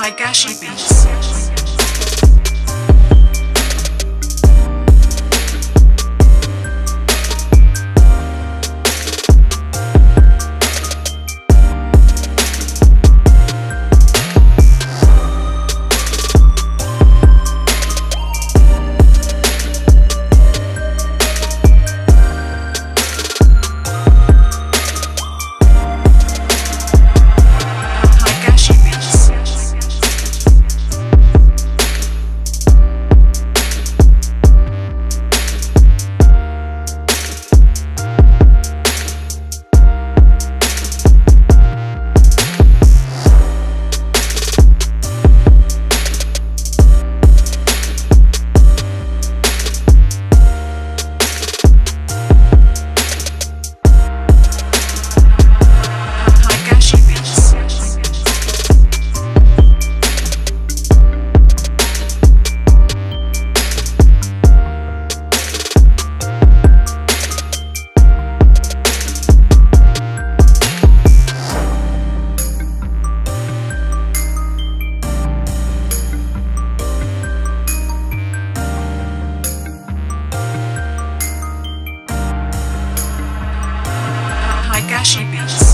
Higashi Beats. Trashy Beats.